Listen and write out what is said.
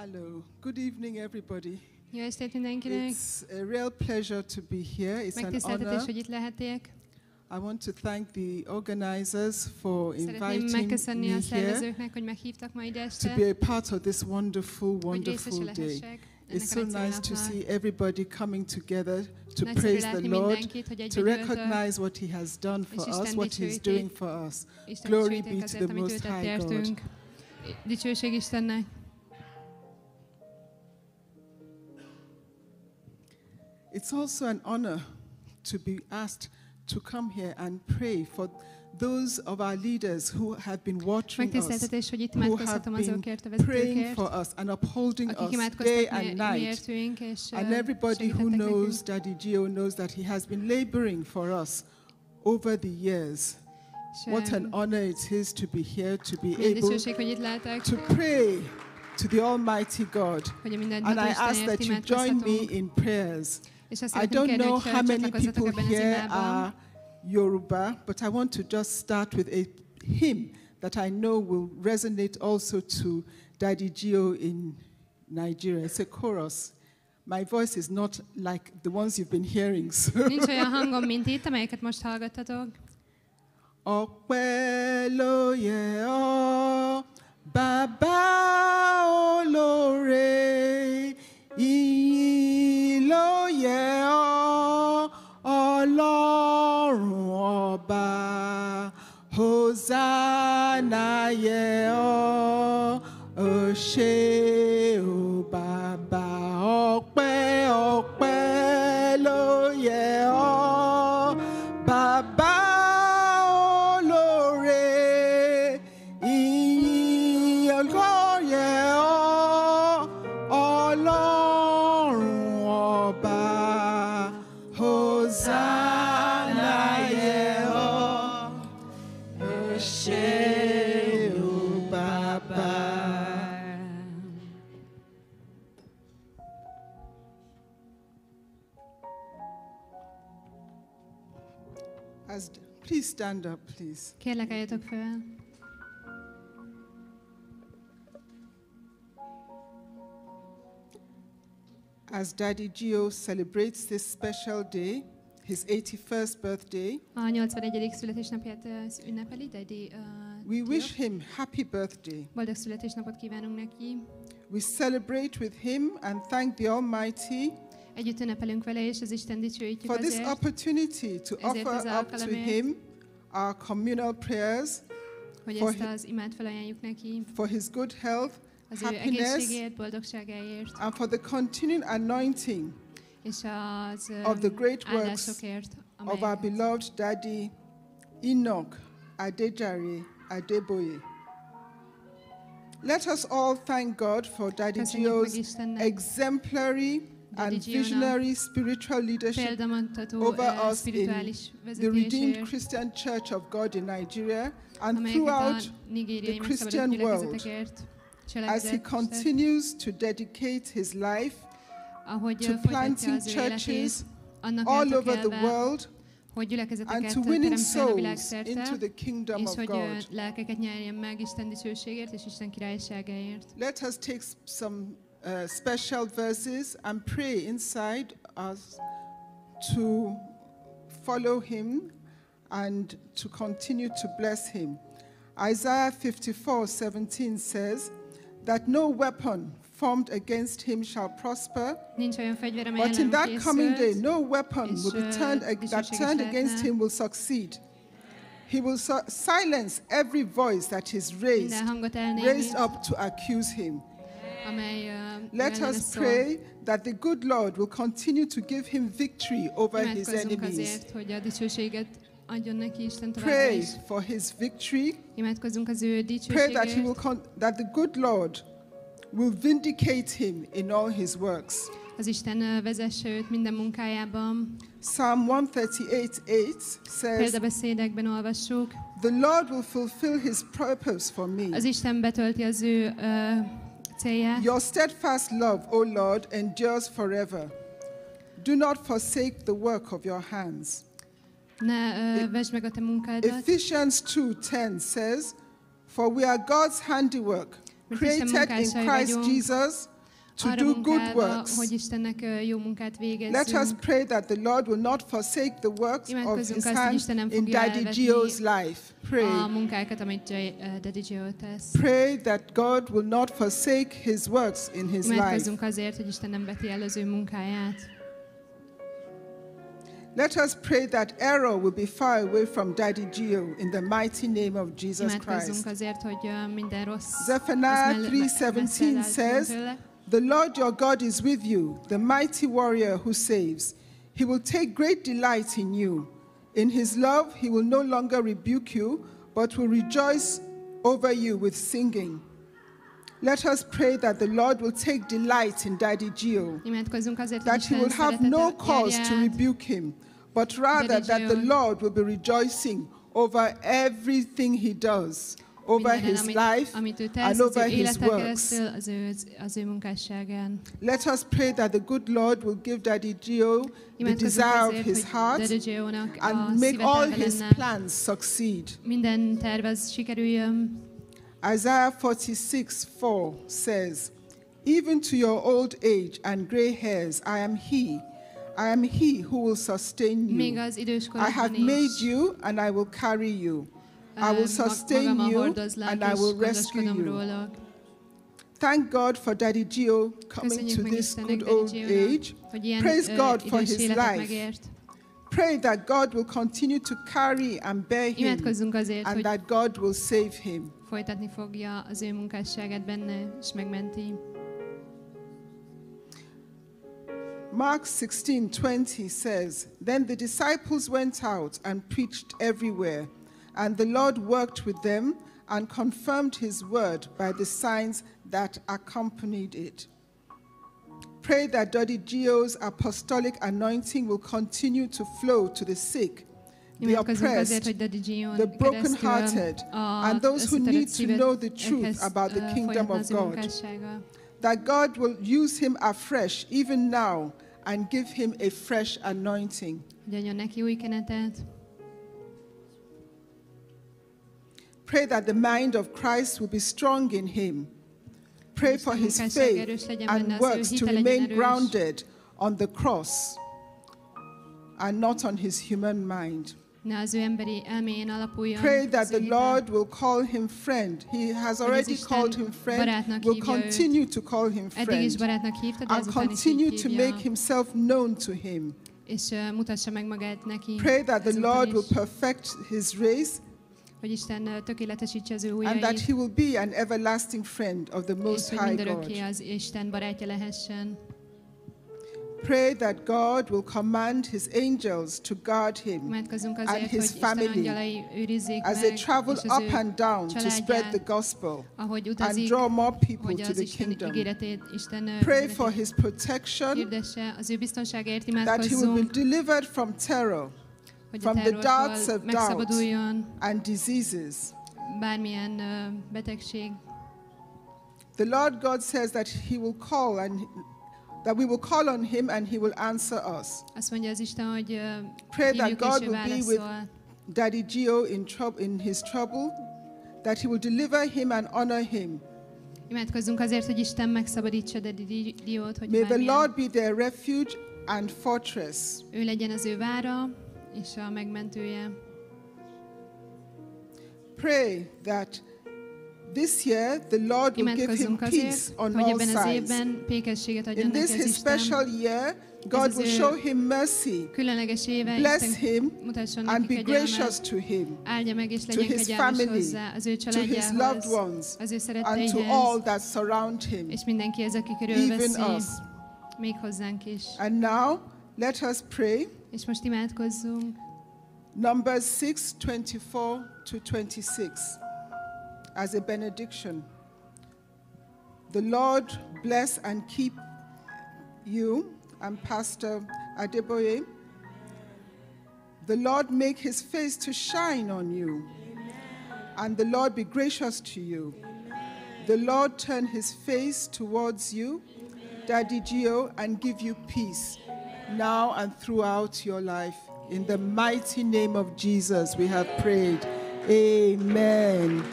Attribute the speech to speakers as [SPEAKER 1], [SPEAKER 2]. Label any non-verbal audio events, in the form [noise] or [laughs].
[SPEAKER 1] Hello. Good evening, everybody.
[SPEAKER 2] Jó estét mindenkinek!
[SPEAKER 1] It's a real pleasure to be here. It's an honor.
[SPEAKER 2] hogy itt lehetek.
[SPEAKER 1] I want to thank the organizers for inviting
[SPEAKER 2] megköszönni
[SPEAKER 1] me
[SPEAKER 2] a
[SPEAKER 1] here
[SPEAKER 2] szervezőknek, hogy meghívtak ma ide
[SPEAKER 1] to be a part of this wonderful, wonderful day. It's so nice to see everybody coming together to praise the Lord, to recognize what He has done for us, what He's
[SPEAKER 2] dicsőítét.
[SPEAKER 1] doing for us. Glory be to the Most High God.
[SPEAKER 2] Dicsőség Istennek!
[SPEAKER 1] It's also an honor to be asked to come here and pray for those of our leaders who have been watching us,
[SPEAKER 2] hogy itt
[SPEAKER 1] who have been
[SPEAKER 2] azokért a
[SPEAKER 1] praying for us and upholding us day and night.
[SPEAKER 2] és
[SPEAKER 1] And everybody who knows. Daddy GO knows that he has been laboring for us over the years. What an honor it is to be here, to be able
[SPEAKER 2] dicsőség, hogy itt lehetek,
[SPEAKER 1] to pray to the Almighty God.
[SPEAKER 2] hogy a mindent
[SPEAKER 1] And I ask that you join me in prayers. I don't know how many people here are Yoruba, but I want to just start with a hymn that I know will resonate also to Daddy GO in Nigeria. It's a chorus. My voice is not like the ones you've been hearing. [laughs] So.
[SPEAKER 2] Nincs olyan hangom, mint itt, amelyeket most hallgattatok.
[SPEAKER 1] Ọpẹ́ ló yẹ ọ́, bàbá olóore, ìyìn Hosanna As, please stand up, please.
[SPEAKER 2] Kérlek, álljatok fel.
[SPEAKER 1] As Daddy GO celebrates this special day, his 81st birthday,
[SPEAKER 2] A 81. születésnapját ö, ünnepeli, Daddy. Uh,
[SPEAKER 1] we wish him happy birthday.
[SPEAKER 2] Boldog születésnapot kívánunk neki.
[SPEAKER 1] We celebrate with him and thank the Almighty
[SPEAKER 2] Együtt ünnepelünk vele, és az Isten dicsőítjük
[SPEAKER 1] for this
[SPEAKER 2] azért,
[SPEAKER 1] opportunity to
[SPEAKER 2] Ezért az
[SPEAKER 1] offer up to
[SPEAKER 2] alkalomért.
[SPEAKER 1] him our communal prayers
[SPEAKER 2] hogy
[SPEAKER 1] for
[SPEAKER 2] ezt
[SPEAKER 1] hi-
[SPEAKER 2] az imát felajánljuk neki,
[SPEAKER 1] for his good health,
[SPEAKER 2] az ő
[SPEAKER 1] happiness,
[SPEAKER 2] egészségért, boldogságáért,
[SPEAKER 1] and for the continuing anointing
[SPEAKER 2] és az ö,
[SPEAKER 1] of the great works
[SPEAKER 2] áldásokért,
[SPEAKER 1] of our beloved daddy Enoch Adejare Adeboye. Let us all thank God for Daddy
[SPEAKER 2] köszönjük meg
[SPEAKER 1] GO's
[SPEAKER 2] Istennek.
[SPEAKER 1] exemplary and visionary spiritual leadership over us
[SPEAKER 2] spirituális
[SPEAKER 1] the Redeemed Christian Church of God in Nigeria and throughout the Christian world as he continues to dedicate his life to planting
[SPEAKER 2] az ő életét,
[SPEAKER 1] churches all over the world and to winning souls into the kingdom of God.
[SPEAKER 2] meg Isten és Isten.
[SPEAKER 1] Let us take some uh, special verses and pray inside us to follow him and to continue to bless him. Isaiah 54 17 says that no weapon formed against him shall prosper,
[SPEAKER 2] Nincs olyan fegyver, amely
[SPEAKER 1] but in that coming day, no weapon will be turned that turned against him will succeed. He will si- silence every voice that is raised,
[SPEAKER 2] minden hangot elnémi,
[SPEAKER 1] raised up to accuse him.
[SPEAKER 2] Amely uh,
[SPEAKER 1] Let us pray that the good Lord will continue to give him victory over his enemies.
[SPEAKER 2] azért, hogy a dicsőséget adjon neki Isten továbbra
[SPEAKER 1] Pray
[SPEAKER 2] is.
[SPEAKER 1] for his victory.
[SPEAKER 2] Imádkozzunk az ő
[SPEAKER 1] Pray that he will that the good Lord will vindicate him in all his works.
[SPEAKER 2] az Isten vezesse őt minden munkájában.
[SPEAKER 1] Psalm 138:8 says,
[SPEAKER 2] Példabeszédekben olvassuk.
[SPEAKER 1] "The Lord will fulfill his purpose for me.
[SPEAKER 2] Az Isten betölti az ő ö,
[SPEAKER 1] Your steadfast love, O Lord, endures forever. Do not forsake the work of your hands."
[SPEAKER 2] Ne ö, vesd meg a te munkádat.
[SPEAKER 1] Ephesians 2:10 says, "For we are God's handiwork, created in
[SPEAKER 2] munkásai
[SPEAKER 1] Christ
[SPEAKER 2] vagyunk,
[SPEAKER 1] Jesus to do good works.
[SPEAKER 2] hogy Istennek jó munkát
[SPEAKER 1] Let us pray that the Lord will not forsake the works of his hands in Daddy GO's life. Pray.
[SPEAKER 2] munkákat, amit Daddy GO tesz.
[SPEAKER 1] Pray that God will not forsake his works in his life.
[SPEAKER 2] Imádkozzunk azért, hogy Isten nem veti el az ő munkáját.
[SPEAKER 1] Let us pray that error will be far away from Daddy GO in the mighty name of Jesus Christ.
[SPEAKER 2] azért, hogy ö, minden rossz az
[SPEAKER 1] Zephaniah
[SPEAKER 2] mell-
[SPEAKER 1] 3:17
[SPEAKER 2] messze elálljunk
[SPEAKER 1] says. The Lord your God is with you, the mighty warrior who saves. He will take great delight in you. In his love, he will no longer rebuke you, but will rejoice over you with singing. Let us pray that the Lord will take delight in Daddy GO,
[SPEAKER 2] Imádkozzunk azért, hogy
[SPEAKER 1] that he will have no cause to rebuke him, but rather that the Lord will be rejoicing over everything he does, over his life,
[SPEAKER 2] amit ő tesz,
[SPEAKER 1] and over his works.
[SPEAKER 2] keresztül, az ő, az ő munkásságán.
[SPEAKER 1] Let us pray that the good Lord will give Daddy GO the desire of his heart
[SPEAKER 2] Daddy GO-nak a
[SPEAKER 1] and make all his plans succeed.
[SPEAKER 2] Minden tervez sikerüljön.
[SPEAKER 1] Isaiah 46 4 says, Even to your old age and gray hairs, I am He. I am He who will sustain you. I have made you and I will carry you. I will sustain you and I will rescue you. Thank God for Daddy GO coming to this good old age. Praise God for his life. Pray that God will continue to carry and bear him and that God will save him.
[SPEAKER 2] folytatni fogja az ő munkásságát benne, és megmenti.
[SPEAKER 1] Mark 16:20 says, Then the disciples went out and preached everywhere, and the Lord worked with them and confirmed his word by the signs that accompanied it. Pray that Daddy GO's apostolic anointing will continue to flow to the sick, the oppressed,
[SPEAKER 2] hogy Daddy Gion
[SPEAKER 1] the brokenhearted, and those who need to know the truth about the kingdom of God. that God will use him afresh, even now, and give him a fresh anointing. Pray that the mind of Christ will be strong in him. Pray for his faith and works to remain grounded on the cross and not on his human mind.
[SPEAKER 2] Ne az ő emberi elméjén alapuljon.
[SPEAKER 1] Pray that the. Lord will call him friend. He has already called him friend, will continue to call him friend,
[SPEAKER 2] barátnak hívta, de
[SPEAKER 1] and continue to make himself known to him.
[SPEAKER 2] és ö, mutassa meg magát neki.
[SPEAKER 1] Pray that the Lord will perfect his race
[SPEAKER 2] hogy Isten eh, tökéletesítse az ő
[SPEAKER 1] and that he will be an everlasting friend of the Most
[SPEAKER 2] hogy
[SPEAKER 1] High God.
[SPEAKER 2] az Isten barátja lehessen.
[SPEAKER 1] Pray that God will command his angels to guard him and his family as they travel up and down to spread the gospel and draw more people to the kingdom.
[SPEAKER 2] ö,
[SPEAKER 1] eh,
[SPEAKER 2] Pray
[SPEAKER 1] for his protection,
[SPEAKER 2] hirdesse, az ő biztonságért
[SPEAKER 1] that he will be delivered from terror
[SPEAKER 2] hogy
[SPEAKER 1] from the darts of doubt. and diseases.
[SPEAKER 2] bármilyen ö, betegség.
[SPEAKER 1] The Lord God says that he will call and that we will call on him and he will answer us.
[SPEAKER 2] Azt mondja az Isten, hogy ö,
[SPEAKER 1] Pray that God will be with. Daddy Gio in trouble in his trouble, that he will deliver him and honor him.
[SPEAKER 2] Imádkozzunk azért, hogy Isten megszabadítsa Daddy Di- Diót, hogy
[SPEAKER 1] May the Lord be their refuge and fortress.
[SPEAKER 2] ő legyen az ő vára és a megmentője.
[SPEAKER 1] Pray that this year the Lord will give him peace on all sides. In this his special year, God will show him mercy, bless him, and be gracious to him, to his family,
[SPEAKER 2] hozzá, az ő
[SPEAKER 1] to his loved ones,
[SPEAKER 2] az ő
[SPEAKER 1] and to all that surround him,
[SPEAKER 2] és mindenkihez, aki
[SPEAKER 1] even us. And now, let us pray.
[SPEAKER 2] És most imádkozzunk.
[SPEAKER 1] Numbers 6 24 to 26 as a benediction. The Lord bless and keep you and Pastor Adeboye. The Lord make his face to shine on you, and the Lord be gracious to you. The Lord turn his face towards you, Daddy GO, and give you peace now and throughout your life. In the mighty name of Jesus, we have prayed. Amen.